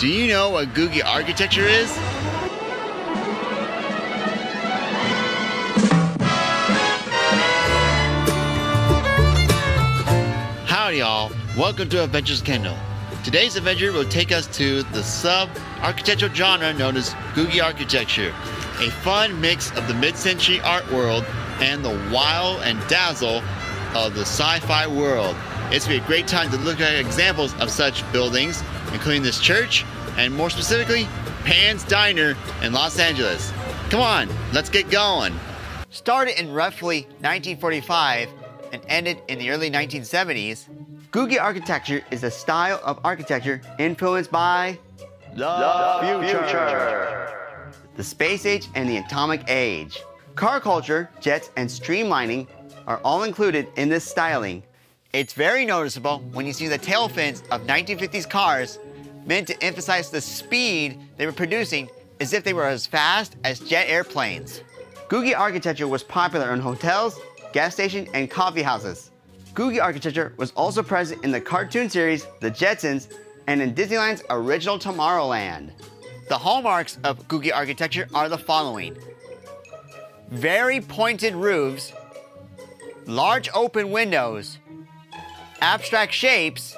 Do you know what Googie architecture is? Howdy y'all, welcome to Adventures Kendall. Today's adventure will take us to the sub-architectural genre known as Googie architecture, a fun mix of the mid-century art world and the wow and dazzle of the sci-fi world. It's be a great time to look at examples of such buildings, including this church, and more specifically, Pann's Diner in Los Angeles. Come on, let's get going. Started in roughly 1945 and ended in the early 1970s, Googie architecture is a style of architecture influenced by the, the future. future, the space age, and the atomic age. Car culture, jets, and streamlining are all included in this styling. It's very noticeable when you see the tail fins of 1950s cars meant to emphasize the speed they were producing as if they were as fast as jet airplanes. Googie architecture was popular in hotels, gas stations, and coffee houses. Googie architecture was also present in the cartoon series The Jetsons and in Disneyland's original Tomorrowland. The hallmarks of Googie architecture are the following. Very pointed roofs, large open windows, abstract shapes,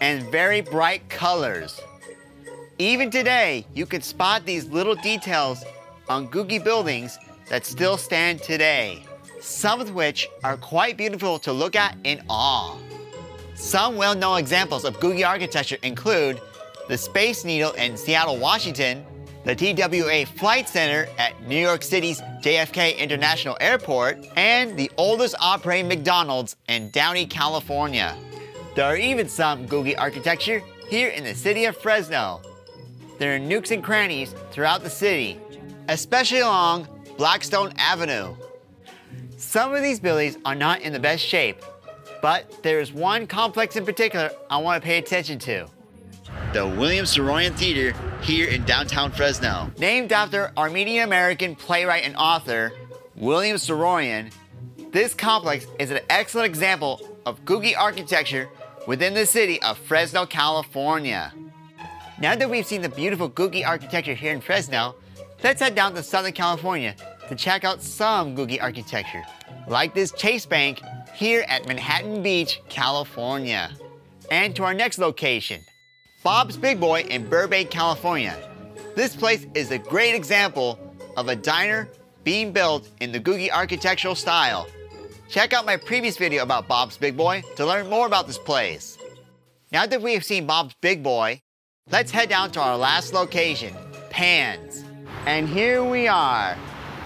and very bright colors. Even today, you can spot these little details on Googie buildings that still stand today some of which are quite beautiful to look at in awe. Some well-known examples of Googie architecture include the Space Needle in Seattle, Washington, the TWA Flight Center at New York City's JFK International Airport, and the oldest operating McDonald's in Downey, California. There are even some Googie architecture here in the city of Fresno. There are nooks and crannies throughout the city, especially along Blackstone Avenue. Some of these buildings are not in the best shape, but there's one complex in particular I want to pay attention to. The William Saroyan Theater here in downtown Fresno. Named after Armenian-American playwright and author William Saroyan, this complex is an excellent example of Googie architecture within the city of Fresno, California. Now that we've seen the beautiful Googie architecture here in Fresno, let's head down to Southern California to check out some Googie architecture, like this Chase Bank here at Manhattan Beach, California. And to our next location, Bob's Big Boy in Burbank, California. This place is a great example of a diner being built in the Googie architectural style. Check out my previous video about Bob's Big Boy to learn more about this place. Now that we have seen Bob's Big Boy, let's head down to our last location, Pann's. And here we are,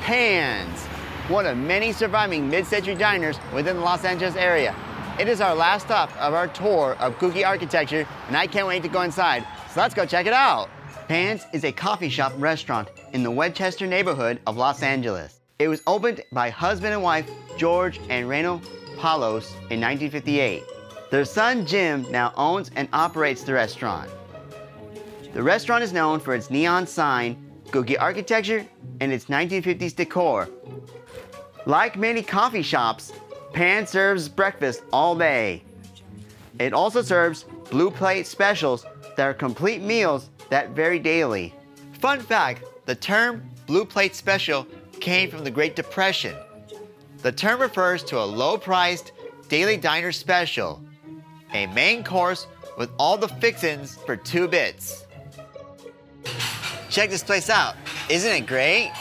Pann's, one of many surviving mid-century diners within the Los Angeles area. It is our last stop of our tour of Googie architecture, and I can't wait to go inside. So let's go check it out. Pann's is a coffee shop restaurant in the Westchester neighborhood of Los Angeles. It was opened by husband and wife George and Rena Poulos in 1958. Their son Jim now owns and operates the restaurant. The restaurant is known for its neon sign Googie architecture, and its 1950s decor. Like many coffee shops, Pann serves breakfast all day. It also serves blue plate specials that are complete meals that vary daily. Fun fact, the term blue plate special came from the Great Depression. The term refers to a low-priced daily diner special, a main course with all the fixins for two bits. Check this place out. Isn't it great?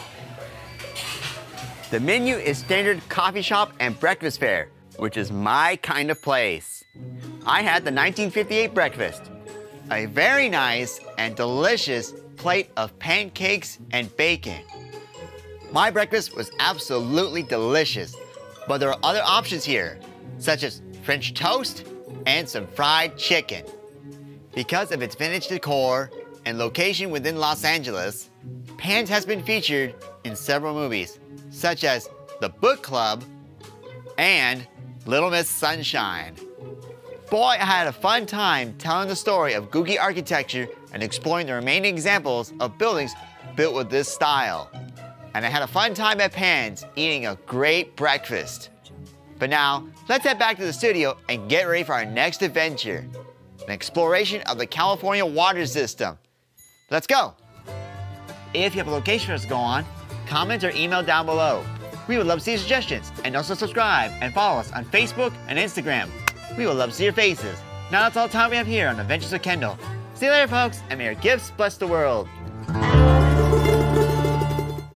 The menu is standard coffee shop and breakfast fare, which is my kind of place. I had the 1958 breakfast, a very nice and delicious plate of pancakes and bacon. My breakfast was absolutely delicious, but there are other options here, such as French toast and some fried chicken. Because of its vintage decor and location within Los Angeles, Pann's has been featured in several movies, such as The Book Club and Little Miss Sunshine. Boy, I had a fun time telling the story of Googie architecture and exploring the remaining examples of buildings built with this style. And I had a fun time at Pann's eating a great breakfast. But now, let's head back to the studio and get ready for our next adventure. An exploration of the California water system Let's go! If you have a location for us to go on, comment or email down below. We would love to see your suggestions, and also subscribe and follow us on Facebook and Instagram. We would love to see your faces. Now that's all the time we have here on Adventures with Kendall. See you later, folks, and may your gifts bless the world.